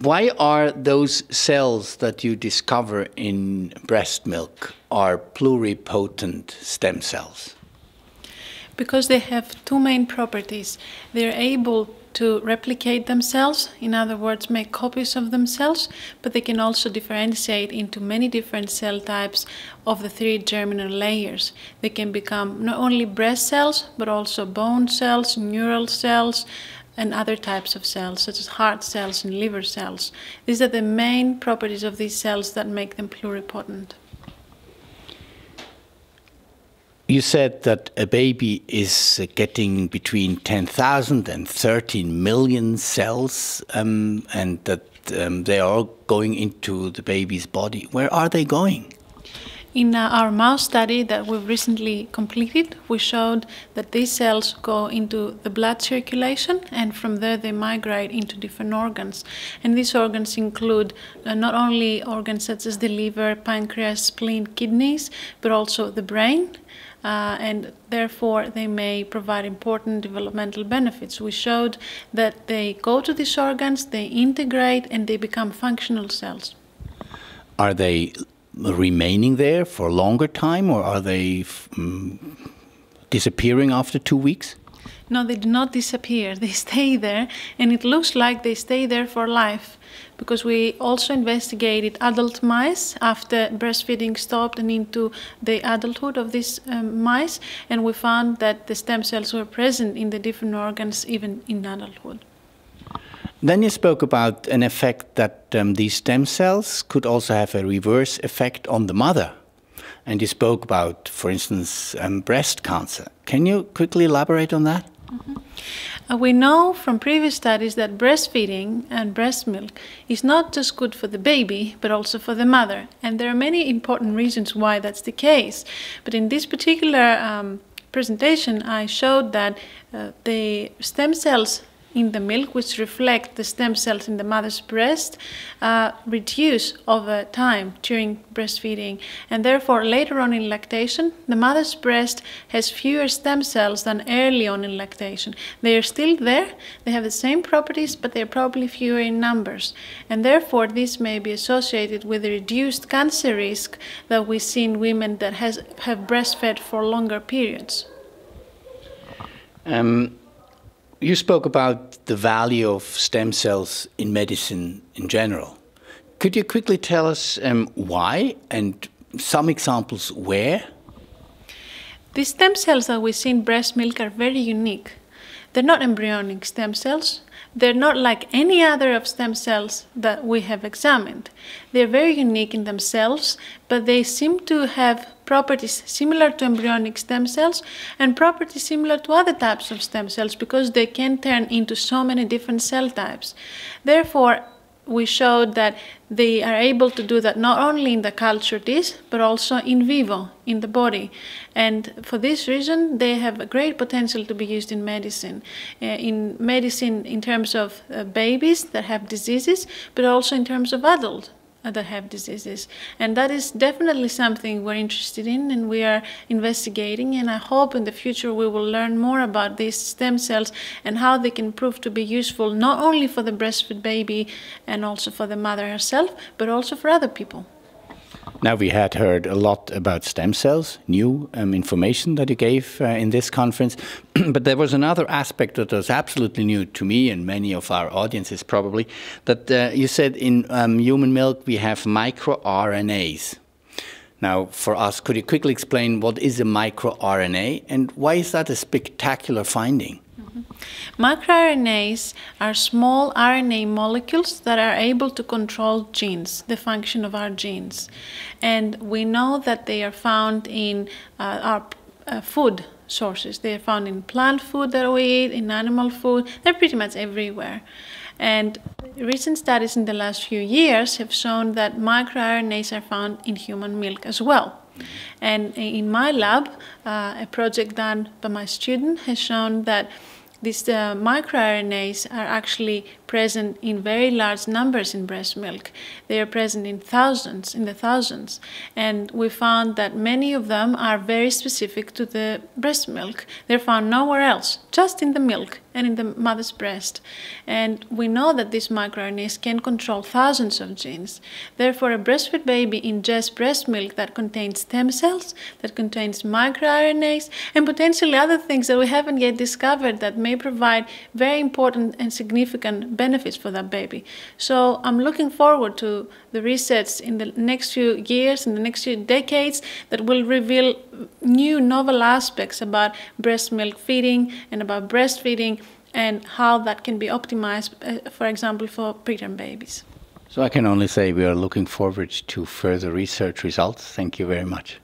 why are those cells that you discover in breast milk are pluripotent stem cells? Because they have two main properties. They're able to replicate themselves, in other words, make copies of themselves, but they can also differentiate into many different cell types of the three germinal layers. They can become not only breast cells, but also bone cells, neural cells, and other types of cells, such as heart cells and liver cells. These are the main properties of these cells that make them pluripotent. You said that a baby is getting between 10,000 and 13 million cells, um, and that um, they are going into the baby's body. Where are they going? In uh, our mouse study that we've recently completed, we showed that these cells go into the blood circulation and from there they migrate into different organs. And these organs include uh, not only organs such as the liver, pancreas, spleen, kidneys, but also the brain. Uh, and therefore they may provide important developmental benefits. We showed that they go to these organs, they integrate, and they become functional cells. Are they remaining there for a longer time, or are they um, disappearing after two weeks? No, they do not disappear. They stay there, and it looks like they stay there for life because we also investigated adult mice after breastfeeding stopped and into the adulthood of these um, mice, and we found that the stem cells were present in the different organs even in adulthood. Then you spoke about an effect that um, these stem cells could also have a reverse effect on the mother. And you spoke about, for instance, um, breast cancer. Can you quickly elaborate on that? Mm -hmm. uh, we know from previous studies that breastfeeding and breast milk is not just good for the baby, but also for the mother. And there are many important reasons why that's the case. But in this particular um, presentation, I showed that uh, the stem cells in the milk, which reflect the stem cells in the mother's breast, uh, reduce over time during breastfeeding. And therefore, later on in lactation, the mother's breast has fewer stem cells than early on in lactation. They are still there, they have the same properties, but they're probably fewer in numbers. And therefore, this may be associated with reduced cancer risk that we see in women that has, have breastfed for longer periods. Um, you spoke about the value of stem cells in medicine in general. Could you quickly tell us um, why and some examples where? The stem cells that we see in breast milk are very unique. They're not embryonic stem cells. They're not like any other of stem cells that we have examined. They're very unique in themselves, but they seem to have properties similar to embryonic stem cells and properties similar to other types of stem cells because they can turn into so many different cell types. Therefore, we showed that they are able to do that not only in the culture dish, but also in vivo, in the body. And for this reason, they have a great potential to be used in medicine. Uh, in medicine, in terms of uh, babies that have diseases, but also in terms of adults that have diseases. And that is definitely something we're interested in and we are investigating. And I hope in the future we will learn more about these stem cells and how they can prove to be useful not only for the breastfed baby and also for the mother herself, but also for other people. Now, we had heard a lot about stem cells, new um, information that you gave uh, in this conference, but there was another aspect that was absolutely new to me and many of our audiences probably, that uh, you said in um, human milk we have microRNAs. Now, for us, could you quickly explain what is a microRNA and why is that a spectacular finding? MicroRNAs are small RNA molecules that are able to control genes, the function of our genes. And we know that they are found in uh, our uh, food sources. They are found in plant food that we eat, in animal food, they're pretty much everywhere. And recent studies in the last few years have shown that microRNAs are found in human milk as well. And in my lab, uh, a project done by my student has shown that these uh, microRNAs are actually present in very large numbers in breast milk. They are present in thousands, in the thousands. And we found that many of them are very specific to the breast milk. They're found nowhere else, just in the milk and in the mother's breast. And we know that these microRNAs can control thousands of genes. Therefore, a breastfed baby ingests breast milk that contains stem cells, that contains microRNAs, and potentially other things that we haven't yet discovered that may provide very important and significant benefits for that baby. So I'm looking forward to the research in the next few years, in the next few decades, that will reveal new novel aspects about breast milk feeding and about breastfeeding and how that can be optimized, uh, for example, for preterm babies. So I can only say we are looking forward to further research results. Thank you very much.